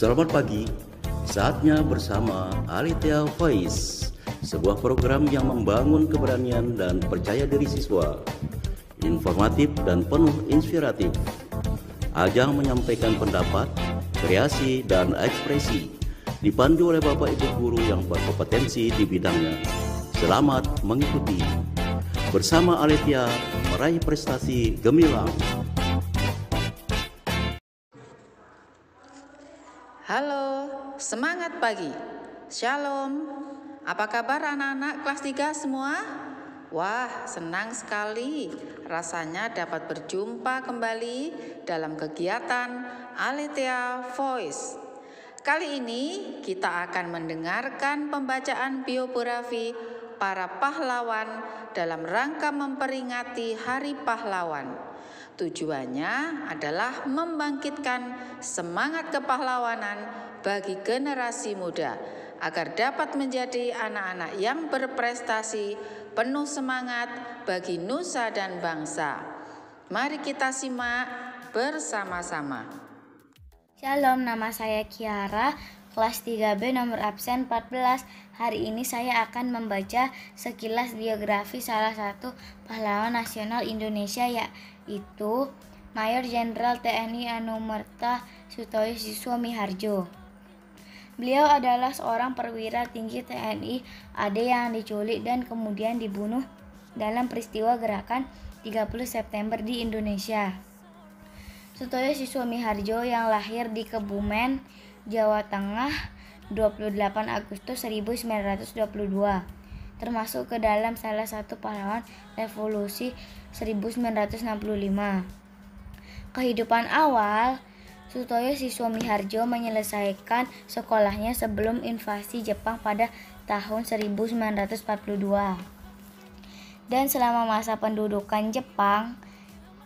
Selamat pagi, saatnya bersama Alitia Voice, sebuah program yang membangun keberanian dan percaya diri siswa, informatif dan penuh inspiratif. Ajang menyampaikan pendapat, kreasi, dan ekspresi, dipandu oleh Bapak Ibu Guru yang berkompetensi di bidangnya. Selamat mengikuti. Bersama Alitia, meraih prestasi gemilang. Halo, semangat pagi. Shalom. Apa kabar anak-anak kelas 3 semua? Wah, senang sekali rasanya dapat berjumpa kembali dalam kegiatan Aletheia Voice. Kali ini kita akan mendengarkan pembacaan biografi para pahlawan dalam rangka memperingati Hari Pahlawan. Tujuannya adalah membangkitkan semangat kepahlawanan bagi generasi muda agar dapat menjadi anak-anak yang berprestasi, penuh semangat bagi nusa dan bangsa. Mari kita simak bersama-sama. Shalom, nama saya Kiara, kelas 3B nomor absen 14. Hari ini saya akan membaca sekilas biografi salah satu pahlawan nasional Indonesia ya itu Mayor Jenderal TNI Anumerta Sutoyo Siswa Miharjo. Beliau adalah seorang perwira tinggi TNI AD yang diculik dan kemudian dibunuh dalam peristiwa gerakan 30 September di Indonesia. Sutoyo Siswa Miharjo yang lahir di Kebumen, Jawa Tengah 28 Agustus 1922 termasuk ke dalam salah satu pahlawan revolusi 1965. Kehidupan awal Sutoyo Siswa Miharjo menyelesaikan sekolahnya sebelum invasi Jepang pada tahun 1942. Dan selama masa pendudukan Jepang,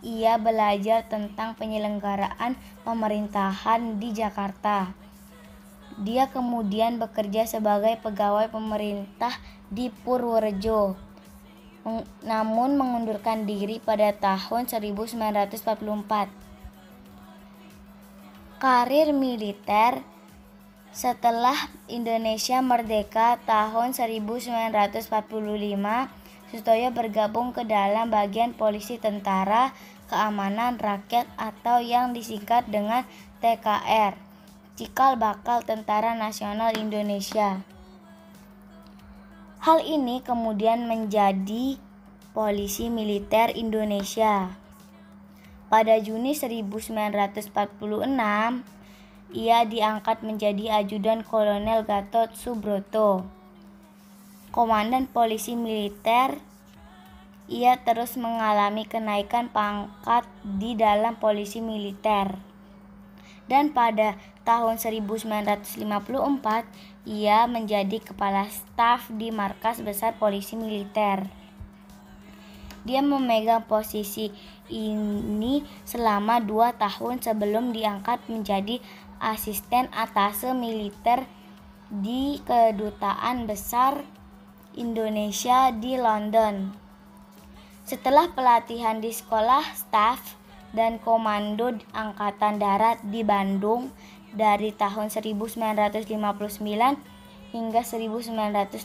ia belajar tentang penyelenggaraan pemerintahan di Jakarta. Dia kemudian bekerja sebagai pegawai pemerintah di Purworejo namun mengundurkan diri pada tahun 1944. Karir militer setelah Indonesia merdeka tahun 1945, Sutoyo bergabung ke dalam bagian polisi tentara keamanan rakyat atau yang disingkat dengan TKR, Cikal Bakal Tentara Nasional Indonesia. Hal ini kemudian menjadi polisi militer Indonesia. Pada Juni 1946, ia diangkat menjadi ajudan Kolonel Gatot Subroto. Komandan polisi militer, ia terus mengalami kenaikan pangkat di dalam polisi militer. Dan pada tahun 1954 ia menjadi kepala staf di markas besar polisi militer. Dia memegang posisi ini selama dua tahun sebelum diangkat menjadi asisten atase militer di kedutaan besar Indonesia di London. Setelah pelatihan di sekolah staf dan komando Angkatan Darat di Bandung, dari tahun 1959 hingga 1960.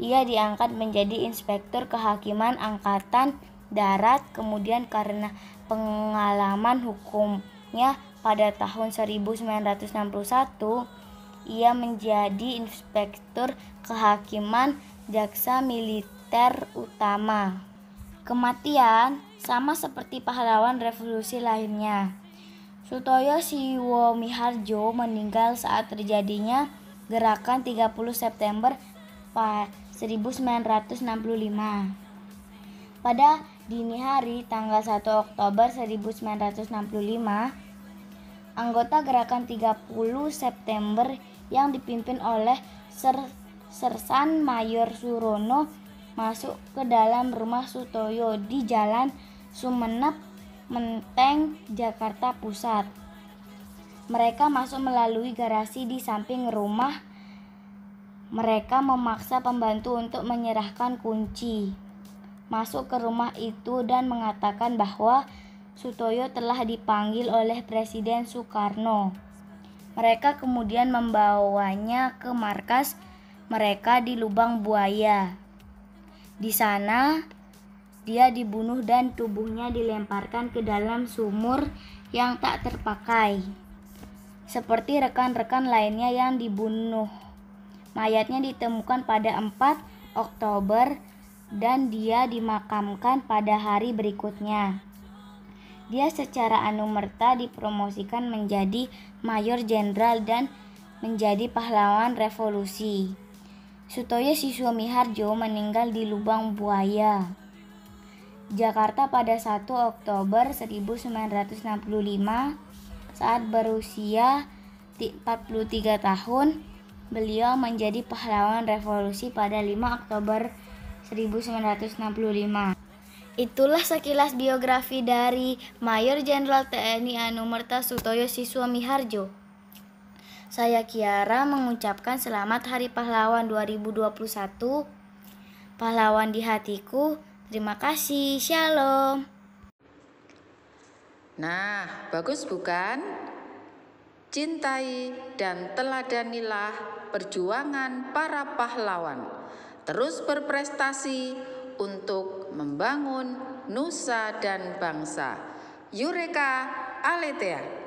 Ia diangkat menjadi inspektur kehakiman angkatan darat kemudian karena pengalaman hukumnya pada tahun 1961 ia menjadi inspektur kehakiman jaksa militer utama. Kematian sama seperti pahlawan revolusi lainnya Sutoyo Siwo Miharjo meninggal saat terjadinya gerakan 30 September 1965. Pada dini hari tanggal 1 Oktober 1965, anggota gerakan 30 September yang dipimpin oleh Ser Sersan Mayor Surono masuk ke dalam rumah Sutoyo di Jalan Sumenep Menteng, Jakarta Pusat. Mereka masuk melalui garasi di samping rumah. Mereka memaksa pembantu untuk menyerahkan kunci. Masuk ke rumah itu dan mengatakan bahwa Sutoyo telah dipanggil oleh Presiden Soekarno. Mereka kemudian membawanya ke markas mereka di lubang buaya. Di sana, dia dibunuh dan tubuhnya dilemparkan ke dalam sumur yang tak terpakai. Seperti rekan-rekan lainnya yang dibunuh. Mayatnya ditemukan pada 4 Oktober dan dia dimakamkan pada hari berikutnya. Dia secara anumerta dipromosikan menjadi mayor jenderal dan menjadi pahlawan revolusi. Sutoyo Siswa Miharjo meninggal di lubang buaya. Jakarta pada 1 Oktober 1965 saat berusia 43 tahun beliau menjadi pahlawan revolusi pada 5 Oktober 1965. Itulah sekilas biografi dari Mayor Jenderal TNI Anumerta Sutoyo Siswa Miharjo. Saya Kiara mengucapkan selamat Hari Pahlawan 2021. Pahlawan di hatiku. Terima kasih. Shalom. Nah, bagus bukan? Cintai dan teladanilah perjuangan para pahlawan. Terus berprestasi untuk membangun nusa dan bangsa. Yureka Aletea.